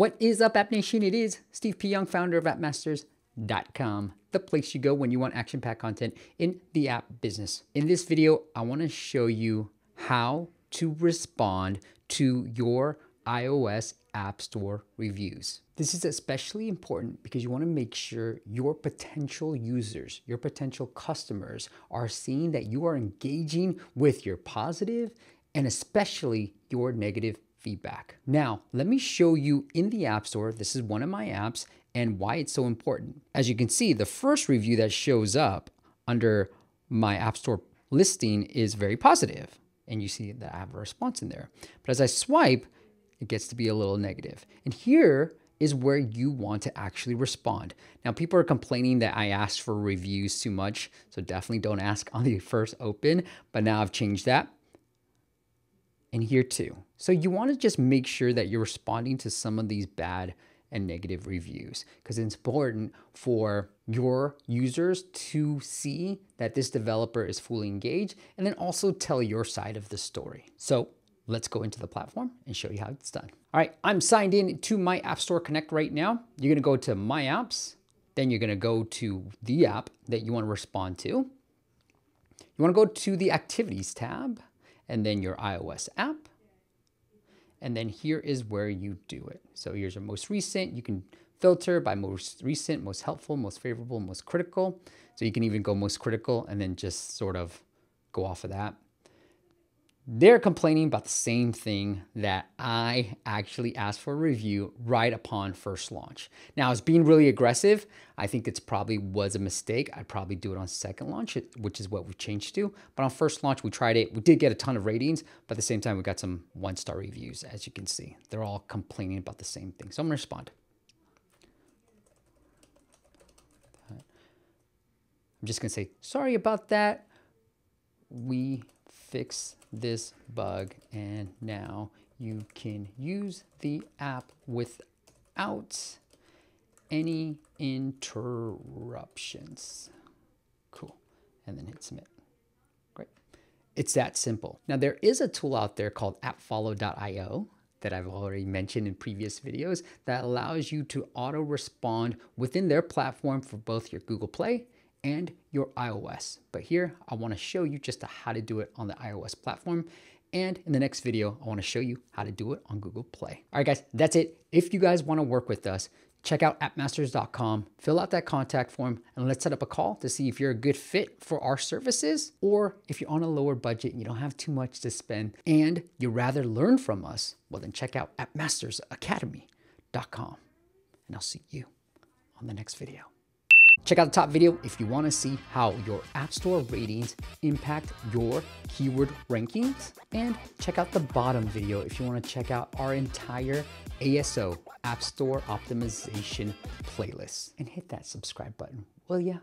What is up, App Nation? It is Steve P. Young, founder of appmasters.com, the place you go when you want action packed content in the app business. In this video, I want to show you how to respond to your iOS App Store reviews. This is especially important because you want to make sure your potential users, your potential customers are seeing that you are engaging with your positive and especially your negative feedback. Now, let me show you in the App Store, this is one of my apps, and why it's so important. As you can see, the first review that shows up under my App Store listing is very positive, and you see that I have a response in there. But as I swipe, it gets to be a little negative. And here is where you want to actually respond. Now, people are complaining that I asked for reviews too much, so definitely don't ask on the first open, but now I've changed that and here too. So you want to just make sure that you're responding to some of these bad and negative reviews because it's important for your users to see that this developer is fully engaged and then also tell your side of the story. So let's go into the platform and show you how it's done. All right, I'm signed in to my App Store Connect right now. You're gonna go to My Apps, then you're gonna go to the app that you wanna respond to. You wanna go to the Activities tab, and then your iOS app. And then here is where you do it. So here's your most recent. You can filter by most recent, most helpful, most favorable, most critical. So you can even go most critical and then just sort of go off of that they're complaining about the same thing that I actually asked for a review right upon first launch. Now, it's being really aggressive. I think it's probably was a mistake. I'd probably do it on second launch, which is what we've changed to. But on first launch, we tried it. We did get a ton of ratings, but at the same time, we got some one-star reviews, as you can see. They're all complaining about the same thing. So I'm gonna respond. I'm just gonna say, sorry about that. We fix this bug and now you can use the app without any interruptions. Cool. And then hit submit. Great. It's that simple. Now there is a tool out there called appfollow.io that I've already mentioned in previous videos that allows you to auto respond within their platform for both your Google Play and your iOS. But here I wanna show you just how to do it on the iOS platform. And in the next video, I wanna show you how to do it on Google Play. All right, guys, that's it. If you guys wanna work with us, check out appmasters.com, fill out that contact form, and let's set up a call to see if you're a good fit for our services, or if you're on a lower budget and you don't have too much to spend and you'd rather learn from us, well then check out appmastersacademy.com. And I'll see you on the next video. Check out the top video if you wanna see how your App Store ratings impact your keyword rankings. And check out the bottom video if you wanna check out our entire ASO App Store Optimization playlist. And hit that subscribe button, will ya?